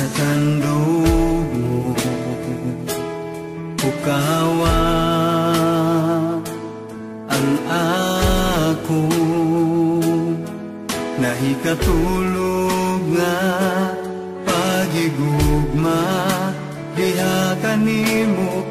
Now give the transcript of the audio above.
sa tandugo Pukawa ang ako. Nahikatulog nga pagigugma. Diha kanimo